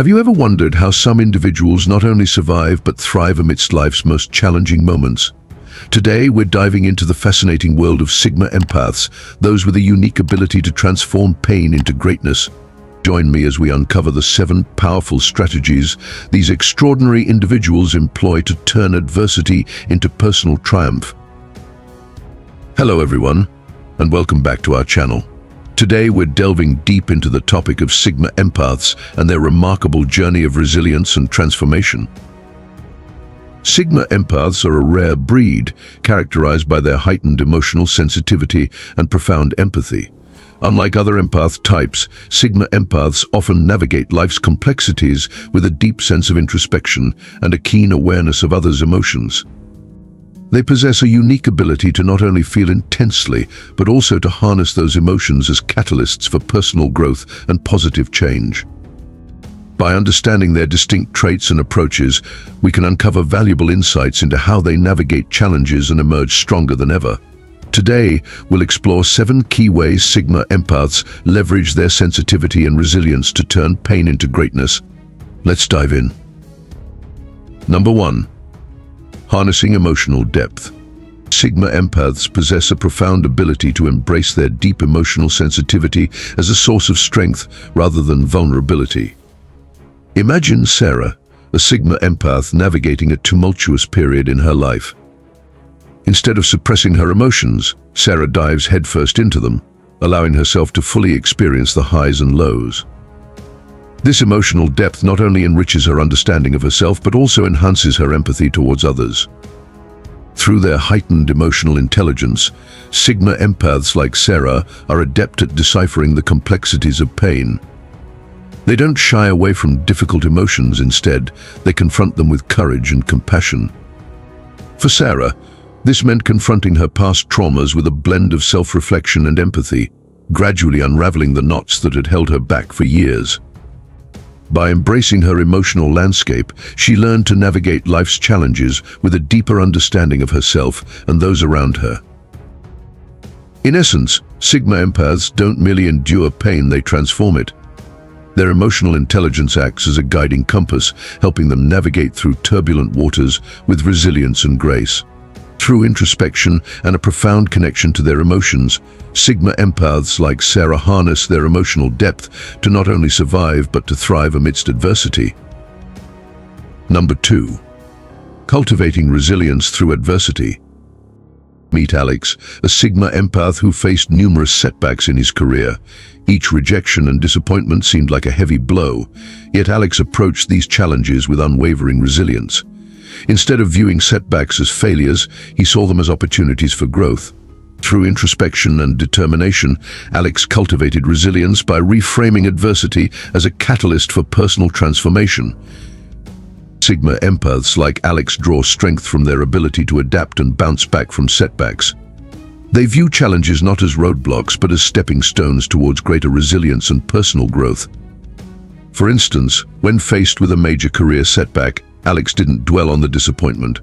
Have you ever wondered how some individuals not only survive but thrive amidst life's most challenging moments? Today, we're diving into the fascinating world of Sigma empaths, those with a unique ability to transform pain into greatness. Join me as we uncover the seven powerful strategies these extraordinary individuals employ to turn adversity into personal triumph. Hello everyone, and welcome back to our channel. Today we're delving deep into the topic of Sigma empaths and their remarkable journey of resilience and transformation. Sigma empaths are a rare breed, characterized by their heightened emotional sensitivity and profound empathy. Unlike other empath types, Sigma empaths often navigate life's complexities with a deep sense of introspection and a keen awareness of others' emotions. They possess a unique ability to not only feel intensely, but also to harness those emotions as catalysts for personal growth and positive change. By understanding their distinct traits and approaches, we can uncover valuable insights into how they navigate challenges and emerge stronger than ever. Today, we'll explore seven key ways Sigma empaths leverage their sensitivity and resilience to turn pain into greatness. Let's dive in. Number one, harnessing emotional depth. Sigma empaths possess a profound ability to embrace their deep emotional sensitivity as a source of strength rather than vulnerability. Imagine Sarah, a Sigma empath navigating a tumultuous period in her life. Instead of suppressing her emotions, Sarah dives headfirst into them, allowing herself to fully experience the highs and lows. This emotional depth not only enriches her understanding of herself but also enhances her empathy towards others. Through their heightened emotional intelligence, Sigma empaths like Sarah are adept at deciphering the complexities of pain, they don't shy away from difficult emotions instead, they confront them with courage and compassion. For Sarah, this meant confronting her past traumas with a blend of self-reflection and empathy, gradually unraveling the knots that had held her back for years. By embracing her emotional landscape, she learned to navigate life's challenges with a deeper understanding of herself and those around her. In essence, Sigma empaths don't merely endure pain, they transform it. Their emotional intelligence acts as a guiding compass, helping them navigate through turbulent waters with resilience and grace. Through introspection and a profound connection to their emotions, Sigma empaths like Sarah harness their emotional depth to not only survive but to thrive amidst adversity. Number 2. Cultivating resilience through adversity. Meet Alex, a Sigma empath who faced numerous setbacks in his career. Each rejection and disappointment seemed like a heavy blow, yet Alex approached these challenges with unwavering resilience. Instead of viewing setbacks as failures, he saw them as opportunities for growth. Through introspection and determination, Alex cultivated resilience by reframing adversity as a catalyst for personal transformation. Sigma empaths like Alex draw strength from their ability to adapt and bounce back from setbacks. They view challenges not as roadblocks but as stepping stones towards greater resilience and personal growth. For instance, when faced with a major career setback, Alex didn't dwell on the disappointment.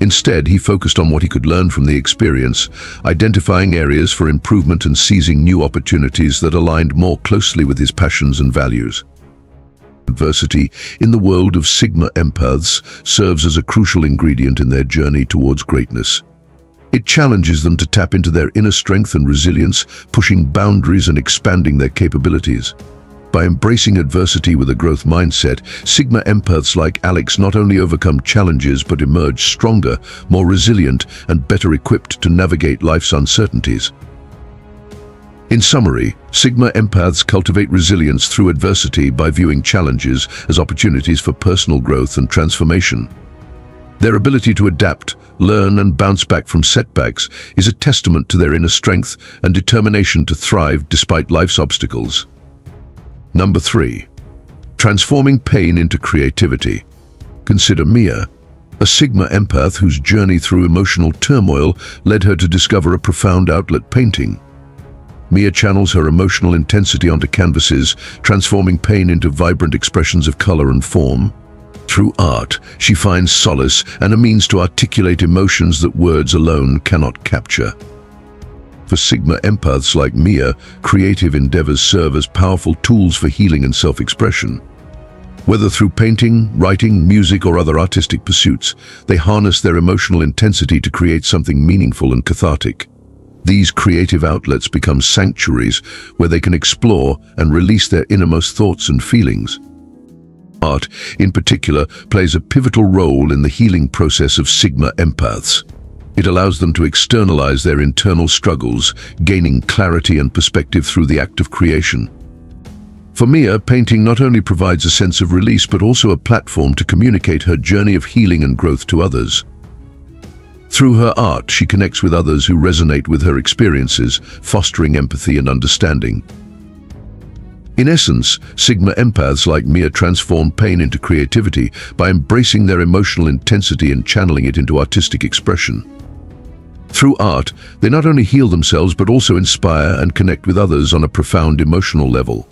Instead, he focused on what he could learn from the experience, identifying areas for improvement and seizing new opportunities that aligned more closely with his passions and values. Adversity in the world of Sigma empaths serves as a crucial ingredient in their journey towards greatness. It challenges them to tap into their inner strength and resilience, pushing boundaries and expanding their capabilities. By embracing adversity with a growth mindset, Sigma empaths like Alex not only overcome challenges but emerge stronger, more resilient and better equipped to navigate life's uncertainties. In summary, Sigma empaths cultivate resilience through adversity by viewing challenges as opportunities for personal growth and transformation. Their ability to adapt, learn and bounce back from setbacks is a testament to their inner strength and determination to thrive despite life's obstacles. Number 3. Transforming pain into creativity. Consider Mia, a Sigma empath whose journey through emotional turmoil led her to discover a profound outlet painting. Mia channels her emotional intensity onto canvases, transforming pain into vibrant expressions of color and form. Through art, she finds solace and a means to articulate emotions that words alone cannot capture. For Sigma empaths like Mia, creative endeavors serve as powerful tools for healing and self-expression. Whether through painting, writing, music or other artistic pursuits, they harness their emotional intensity to create something meaningful and cathartic. These creative outlets become sanctuaries where they can explore and release their innermost thoughts and feelings. Art, in particular, plays a pivotal role in the healing process of Sigma empaths. It allows them to externalize their internal struggles, gaining clarity and perspective through the act of creation. For Mia, painting not only provides a sense of release but also a platform to communicate her journey of healing and growth to others. Through her art, she connects with others who resonate with her experiences, fostering empathy and understanding. In essence, Sigma empaths like Mia transform pain into creativity by embracing their emotional intensity and channeling it into artistic expression. Through art, they not only heal themselves but also inspire and connect with others on a profound emotional level.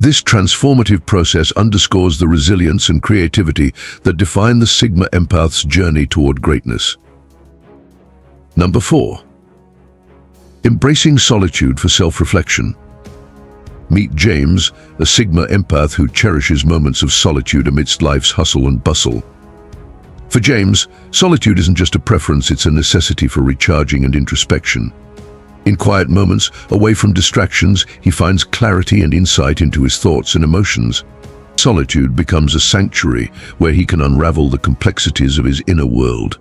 This transformative process underscores the resilience and creativity that define the Sigma empath's journey toward greatness. Number 4. Embracing solitude for self-reflection. Meet James, a Sigma empath who cherishes moments of solitude amidst life's hustle and bustle. For James, solitude isn't just a preference, it's a necessity for recharging and introspection. In quiet moments, away from distractions, he finds clarity and insight into his thoughts and emotions. Solitude becomes a sanctuary where he can unravel the complexities of his inner world.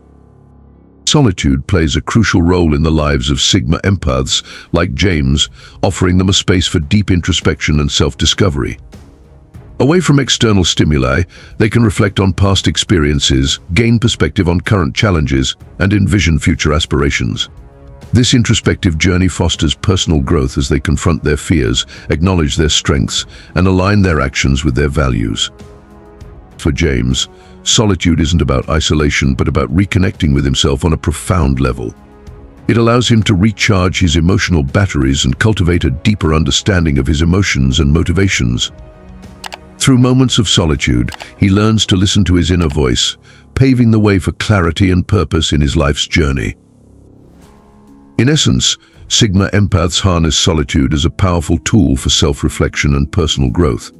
Solitude plays a crucial role in the lives of Sigma empaths like James, offering them a space for deep introspection and self-discovery. Away from external stimuli, they can reflect on past experiences, gain perspective on current challenges, and envision future aspirations. This introspective journey fosters personal growth as they confront their fears, acknowledge their strengths, and align their actions with their values. For James, solitude isn't about isolation but about reconnecting with himself on a profound level. It allows him to recharge his emotional batteries and cultivate a deeper understanding of his emotions and motivations. Through moments of solitude, he learns to listen to his inner voice, paving the way for clarity and purpose in his life's journey. In essence, Sigma empaths harness solitude as a powerful tool for self-reflection and personal growth.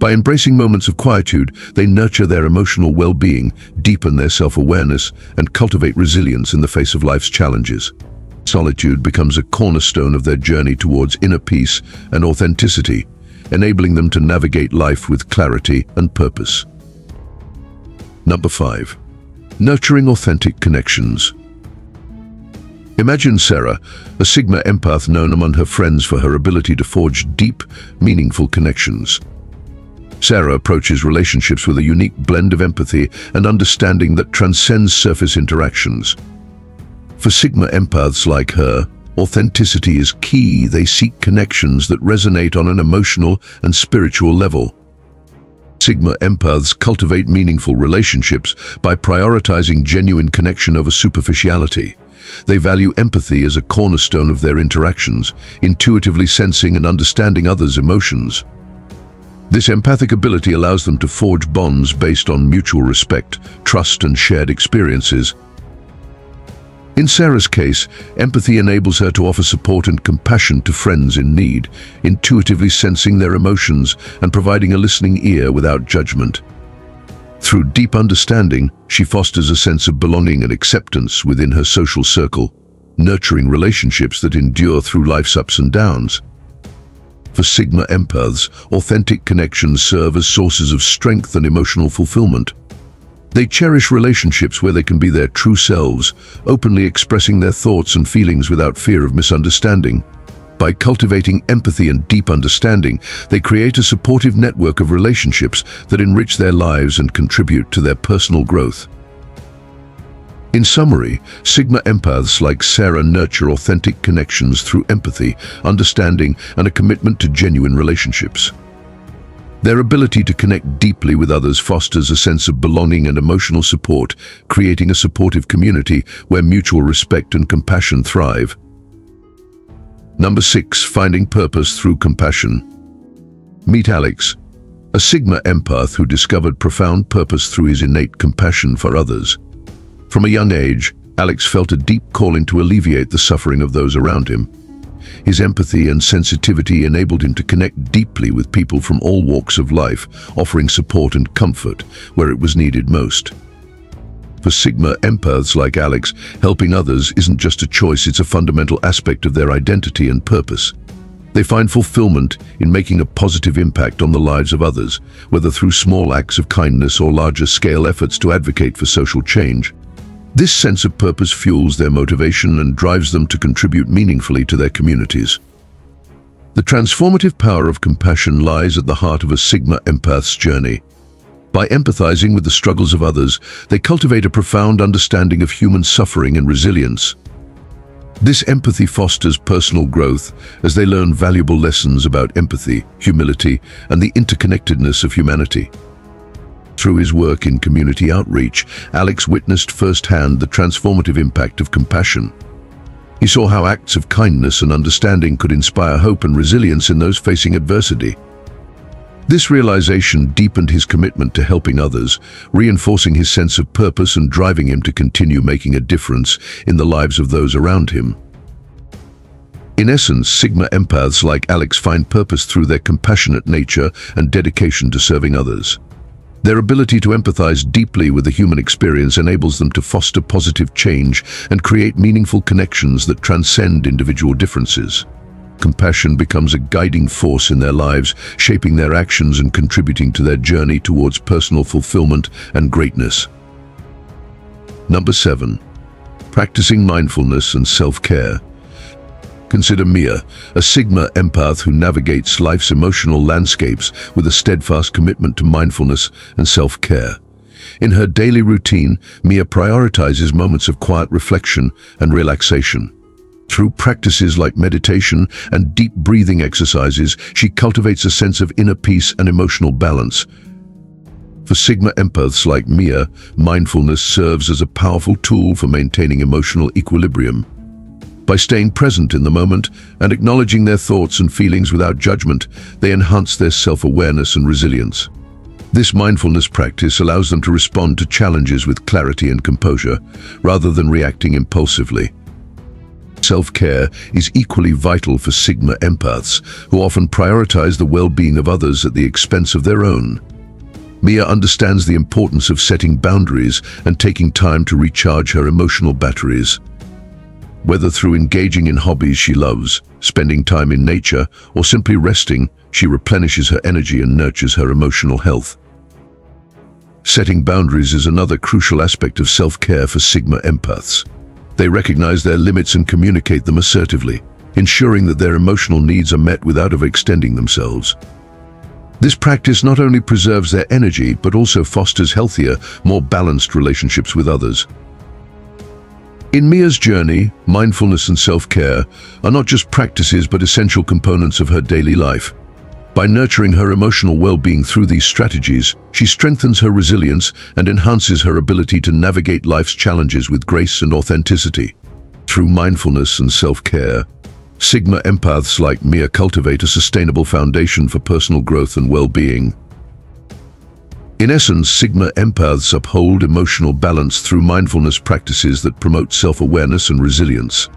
By embracing moments of quietude, they nurture their emotional well-being, deepen their self-awareness, and cultivate resilience in the face of life's challenges. Solitude becomes a cornerstone of their journey towards inner peace and authenticity, enabling them to navigate life with clarity and purpose. Number 5. Nurturing authentic connections. Imagine Sarah, a Sigma empath known among her friends for her ability to forge deep, meaningful connections. Sarah approaches relationships with a unique blend of empathy and understanding that transcends surface interactions. For Sigma empaths like her, authenticity is key. They seek connections that resonate on an emotional and spiritual level. Sigma empaths cultivate meaningful relationships by prioritizing genuine connection over superficiality. They value empathy as a cornerstone of their interactions, intuitively sensing and understanding others' emotions. This empathic ability allows them to forge bonds based on mutual respect, trust and shared experiences. In Sarah's case, empathy enables her to offer support and compassion to friends in need, intuitively sensing their emotions and providing a listening ear without judgment. Through deep understanding, she fosters a sense of belonging and acceptance within her social circle, nurturing relationships that endure through life's ups and downs. For Sigma empaths, authentic connections serve as sources of strength and emotional fulfillment. They cherish relationships where they can be their true selves, openly expressing their thoughts and feelings without fear of misunderstanding. By cultivating empathy and deep understanding, they create a supportive network of relationships that enrich their lives and contribute to their personal growth. In summary, Sigma empaths like Sarah nurture authentic connections through empathy, understanding, and a commitment to genuine relationships. Their ability to connect deeply with others fosters a sense of belonging and emotional support, creating a supportive community where mutual respect and compassion thrive. Number 6. Finding purpose through compassion. Meet Alex, a Sigma empath who discovered profound purpose through his innate compassion for others. From a young age, Alex felt a deep calling to alleviate the suffering of those around him. His empathy and sensitivity enabled him to connect deeply with people from all walks of life, offering support and comfort where it was needed most. For Sigma empaths like Alex, helping others isn't just a choice, it's a fundamental aspect of their identity and purpose. They find fulfillment in making a positive impact on the lives of others, whether through small acts of kindness or larger-scale efforts to advocate for social change. This sense of purpose fuels their motivation and drives them to contribute meaningfully to their communities. The transformative power of compassion lies at the heart of a Sigma empath's journey. By empathizing with the struggles of others, they cultivate a profound understanding of human suffering and resilience. This empathy fosters personal growth as they learn valuable lessons about empathy, humility, and the interconnectedness of humanity. Through his work in community outreach, Alex witnessed firsthand the transformative impact of compassion. He saw how acts of kindness and understanding could inspire hope and resilience in those facing adversity. This realization deepened his commitment to helping others, reinforcing his sense of purpose and driving him to continue making a difference in the lives of those around him. In essence, Sigma empaths like Alex find purpose through their compassionate nature and dedication to serving others. Their ability to empathize deeply with the human experience enables them to foster positive change and create meaningful connections that transcend individual differences. Compassion becomes a guiding force in their lives, shaping their actions and contributing to their journey towards personal fulfillment and greatness. Number 7. Practicing mindfulness and self-care. Consider Mia, a Sigma empath who navigates life's emotional landscapes with a steadfast commitment to mindfulness and self-care. In her daily routine, Mia prioritizes moments of quiet reflection and relaxation. Through practices like meditation and deep breathing exercises, she cultivates a sense of inner peace and emotional balance. For Sigma empaths like Mia, mindfulness serves as a powerful tool for maintaining emotional equilibrium. By staying present in the moment and acknowledging their thoughts and feelings without judgment, they enhance their self-awareness and resilience. This mindfulness practice allows them to respond to challenges with clarity and composure, rather than reacting impulsively. Self-care is equally vital for Sigma empaths, who often prioritize the well-being of others at the expense of their own. Mia understands the importance of setting boundaries and taking time to recharge her emotional batteries. Whether through engaging in hobbies she loves, spending time in nature, or simply resting, she replenishes her energy and nurtures her emotional health. Setting boundaries is another crucial aspect of self-care for Sigma empaths. They recognize their limits and communicate them assertively, ensuring that their emotional needs are met without overextending themselves. This practice not only preserves their energy, but also fosters healthier, more balanced relationships with others. In Mia's journey, mindfulness and self-care are not just practices but essential components of her daily life. By nurturing her emotional well-being through these strategies, she strengthens her resilience and enhances her ability to navigate life's challenges with grace and authenticity. Through mindfulness and self-care, Sigma empaths like Mia cultivate a sustainable foundation for personal growth and well-being. In essence, Sigma empaths uphold emotional balance through mindfulness practices that promote self-awareness and resilience.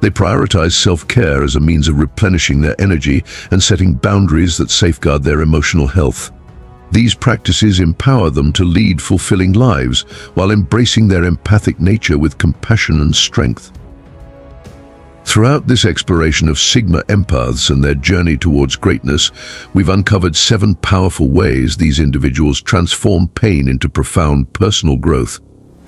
They prioritize self-care as a means of replenishing their energy and setting boundaries that safeguard their emotional health. These practices empower them to lead fulfilling lives while embracing their empathic nature with compassion and strength. Throughout this exploration of Sigma empaths and their journey towards greatness, we've uncovered seven powerful ways these individuals transform pain into profound personal growth.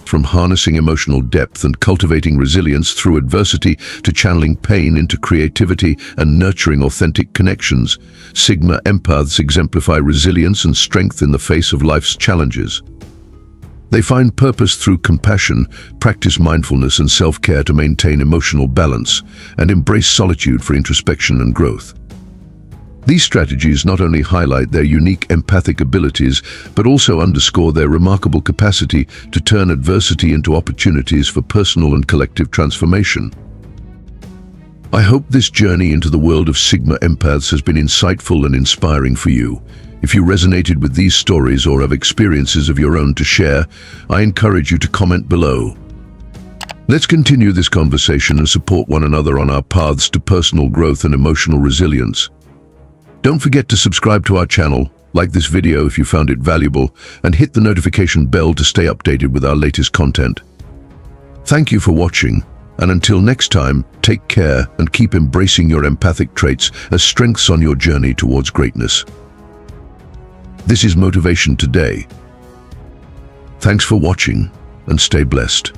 From harnessing emotional depth and cultivating resilience through adversity to channeling pain into creativity and nurturing authentic connections, Sigma empaths exemplify resilience and strength in the face of life's challenges. They find purpose through compassion, practice mindfulness and self-care to maintain emotional balance, and embrace solitude for introspection and growth. These strategies not only highlight their unique empathic abilities, but also underscore their remarkable capacity to turn adversity into opportunities for personal and collective transformation. I hope this journey into the world of Sigma empaths has been insightful and inspiring for you. If you resonated with these stories or have experiences of your own to share, I encourage you to comment below. Let's continue this conversation and support one another on our paths to personal growth and emotional resilience. Don't forget to subscribe to our channel, like this video if you found it valuable, and hit the notification bell to stay updated with our latest content. Thank you for watching, and until next time, take care and keep embracing your empathic traits as strengths on your journey towards greatness. This is Motivation Today. Thanks for watching, and stay blessed.